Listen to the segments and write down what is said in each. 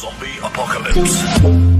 Zombie apocalypse.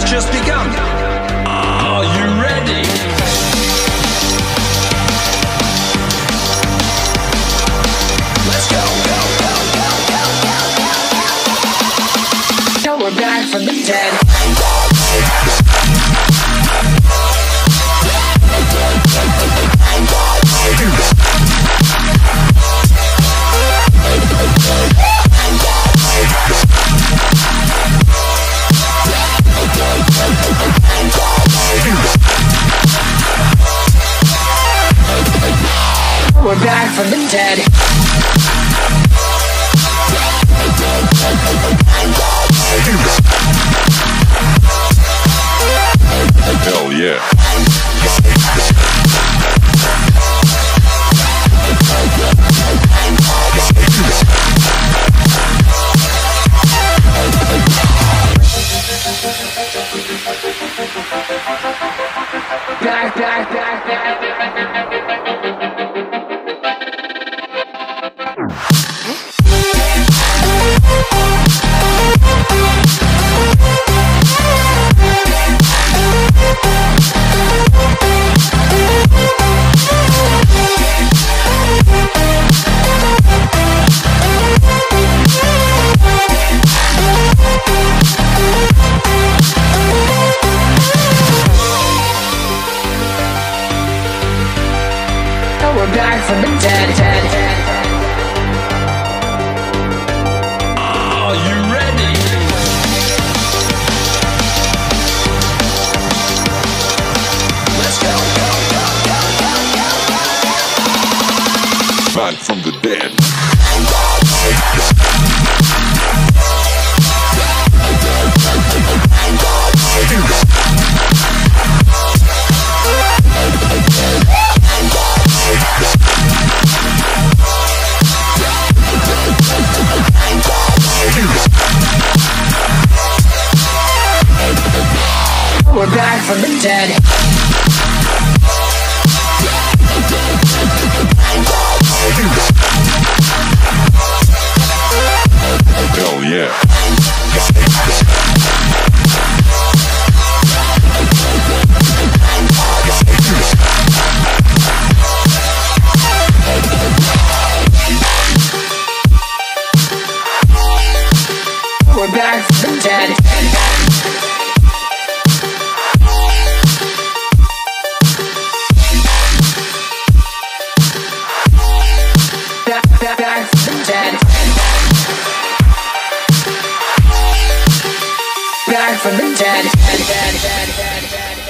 has just begun. Are you ready? Let's go, go, go, go, go, go, go, go. So we're back from the dead. Back from the dead. Hell yeah. Back, back, back, back. We're From the dead. from the dead.